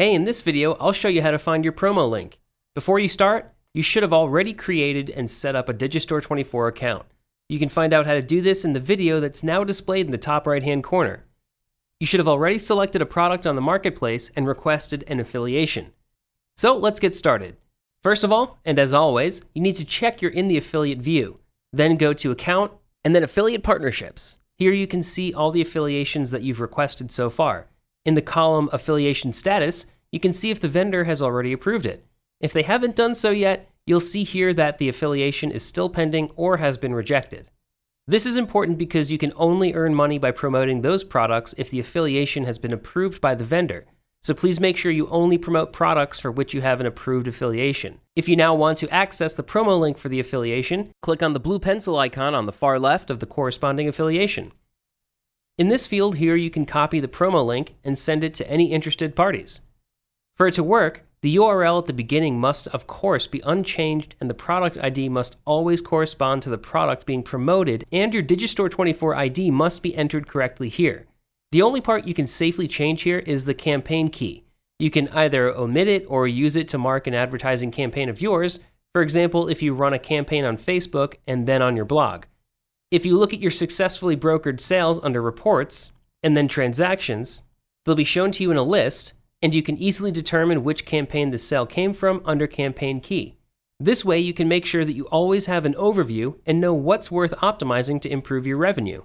Hey, in this video, I'll show you how to find your promo link. Before you start, you should have already created and set up a Digistore 24 account. You can find out how to do this in the video that's now displayed in the top right hand corner. You should have already selected a product on the marketplace and requested an affiliation. So let's get started. First of all, and as always, you need to check you're in the affiliate view. Then go to Account and then Affiliate Partnerships. Here you can see all the affiliations that you've requested so far. In the column Affiliation Status, you can see if the vendor has already approved it. If they haven't done so yet, you'll see here that the affiliation is still pending or has been rejected. This is important because you can only earn money by promoting those products if the affiliation has been approved by the vendor. So please make sure you only promote products for which you have an approved affiliation. If you now want to access the promo link for the affiliation, click on the blue pencil icon on the far left of the corresponding affiliation. In this field here, you can copy the promo link and send it to any interested parties. For it to work, the URL at the beginning must, of course, be unchanged and the product ID must always correspond to the product being promoted, and your Digistore 24 ID must be entered correctly here. The only part you can safely change here is the campaign key. You can either omit it or use it to mark an advertising campaign of yours, for example, if you run a campaign on Facebook and then on your blog. If you look at your successfully brokered sales under Reports and then Transactions, they'll be shown to you in a list, and you can easily determine which campaign the sale came from under Campaign Key. This way, you can make sure that you always have an overview and know what's worth optimizing to improve your revenue.